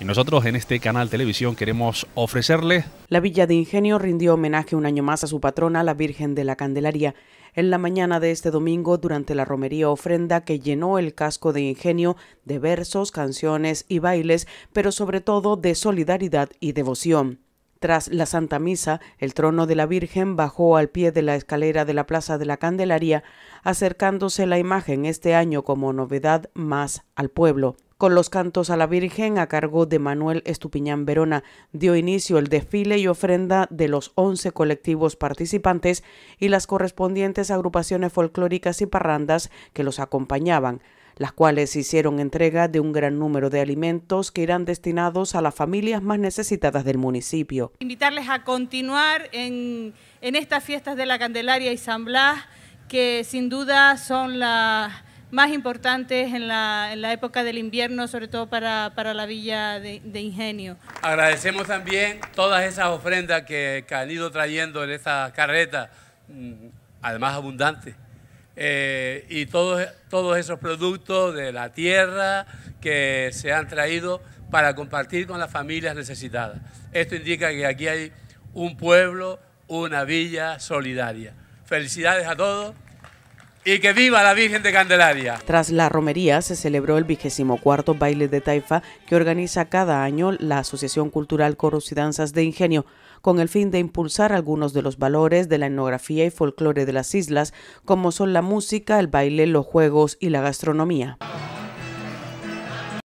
y nosotros en este canal televisión queremos ofrecerle... La Villa de Ingenio rindió homenaje un año más a su patrona, la Virgen de la Candelaria, en la mañana de este domingo durante la romería ofrenda que llenó el casco de Ingenio de versos, canciones y bailes, pero sobre todo de solidaridad y devoción. Tras la Santa Misa, el trono de la Virgen bajó al pie de la escalera de la Plaza de la Candelaria, acercándose la imagen este año como novedad más al pueblo. Con los cantos a la Virgen a cargo de Manuel Estupiñán Verona dio inicio el desfile y ofrenda de los 11 colectivos participantes y las correspondientes agrupaciones folclóricas y parrandas que los acompañaban, las cuales hicieron entrega de un gran número de alimentos que irán destinados a las familias más necesitadas del municipio. Invitarles a continuar en, estas fiestas de la Candelaria y San Blas, que sin duda son las más importantes en la, época del invierno, sobre todo para, la villa de, Ingenio. Agradecemos también todas esas ofrendas que, han ido trayendo en esta carreta, mm, además abundantes, eh, y todos, todos esos productos de la tierra que se han traído para compartir con las familias necesitadas. Esto indica que aquí hay un pueblo, una villa solidaria. Felicidades a todos y que viva la Virgen de Candelaria. Tras la romería se celebró el vigésimo cuarto baile de Taifa que organiza cada año la Asociación Cultural Coros y Danzas de Ingenio, con el fin de impulsar algunos de los valores de la etnografía y folclore de las islas, como son la música, el baile, los juegos y la gastronomía.